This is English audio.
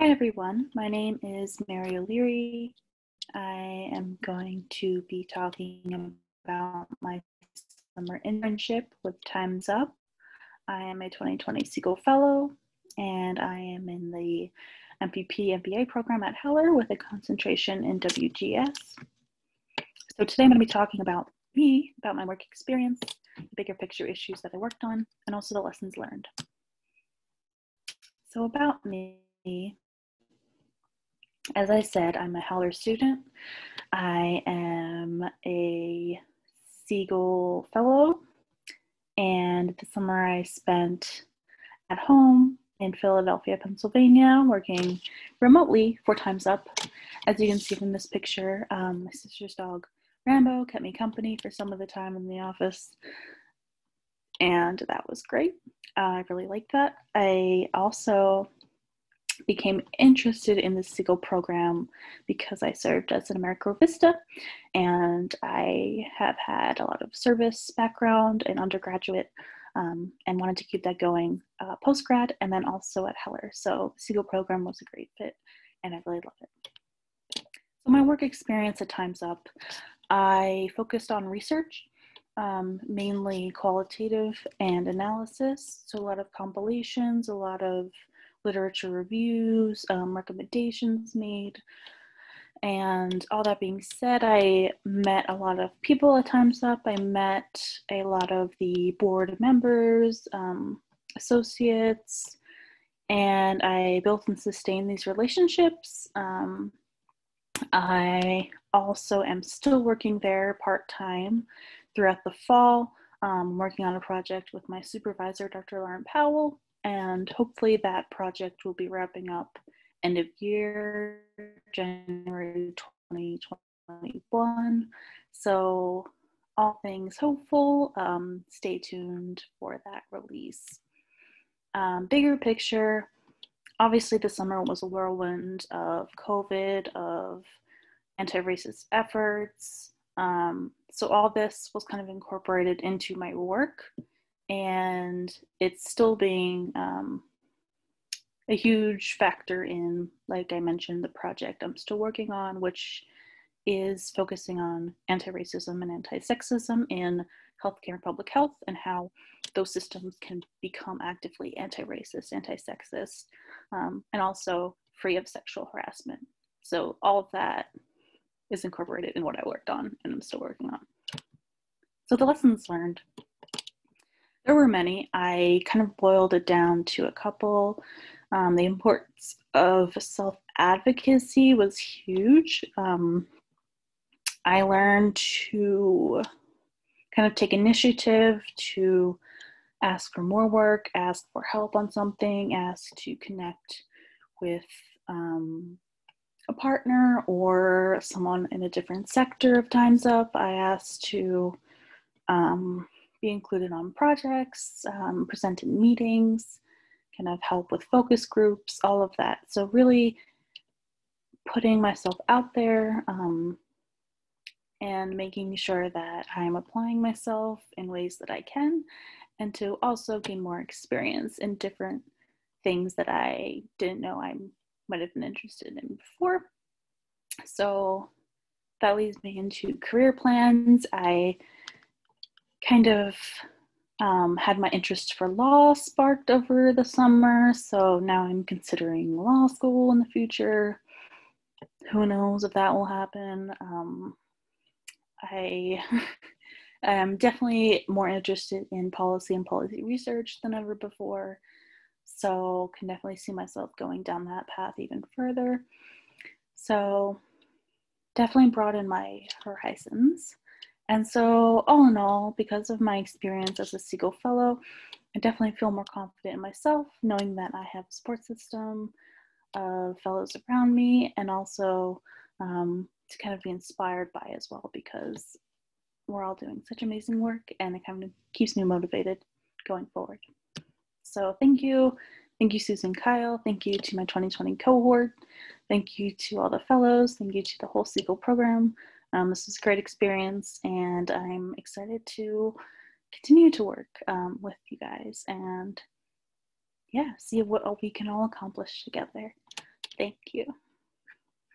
Hi everyone, my name is Mary O'Leary. I am going to be talking about my summer internship with Time's Up. I am a 2020 Segal Fellow and I am in the MPP MBA program at Heller with a concentration in WGS. So today I'm going to be talking about me, about my work experience, the bigger picture issues that I worked on, and also the lessons learned. So about me, as I said, I'm a Heller student. I am a Segal Fellow, and the summer I spent at home in Philadelphia, Pennsylvania, working remotely for Time's Up. As you can see from this picture, um, my sister's dog Rambo kept me company for some of the time in the office, and that was great. Uh, I really liked that. I also became interested in the Segal program because I served as an AmeriCorps Vista and I have had a lot of service background and undergraduate um, and wanted to keep that going uh, post grad and then also at Heller. So Segal program was a great fit and I really love it. So my work experience at Time's Up, I focused on research, um, mainly qualitative and analysis. So a lot of compilations, a lot of literature reviews, um, recommendations made. And all that being said, I met a lot of people at Time's Up. I met a lot of the board members, um, associates, and I built and sustained these relationships. Um, I also am still working there part time throughout the fall, um, working on a project with my supervisor, Dr. Lauren Powell, and hopefully that project will be wrapping up end of year, January 2021. So, all things hopeful. Um, stay tuned for that release. Um, bigger picture obviously, the summer was a whirlwind of COVID, of anti racist efforts. Um, so, all this was kind of incorporated into my work and it's still being um, a huge factor in, like I mentioned, the project I'm still working on, which is focusing on anti racism and anti sexism in healthcare and public health and how those systems can become actively anti racist, anti sexist, um, and also free of sexual harassment. So, all of that is incorporated in what I worked on and I'm still working on. So, the lessons learned there were many. I kind of boiled it down to a couple. Um, the importance of self advocacy was huge. Um, I learned to kind of take initiative to ask for more work, ask for help on something, ask to connect with um, a partner or someone in a different sector of Time's Up. I asked to um, be included on projects, um, present in meetings, kind of help with focus groups, all of that. So, really putting myself out there um, and making sure that I'm applying myself in ways that I can, and to also gain more experience in different things that I didn't know I might have been interested in before. So, that leads me into career plans. I kind of um, had my interest for law sparked over the summer, so now I'm considering law school in the future. Who knows if that will happen? Um, I am definitely more interested in policy and policy research than ever before, so can definitely see myself going down that path even further. So, definitely broaden my horizons. And so, all in all, because of my experience as a Segal Fellow, I definitely feel more confident in myself, knowing that I have a support system of fellows around me, and also um, to kind of be inspired by as well, because we're all doing such amazing work, and it kind of keeps me motivated going forward. So, thank you. Thank you, Susan Kyle. Thank you to my 2020 cohort. Thank you to all the fellows. Thank you to the whole Segal program. Um, this was a great experience, and I'm excited to continue to work um, with you guys and yeah, see what we can all accomplish together. Thank you.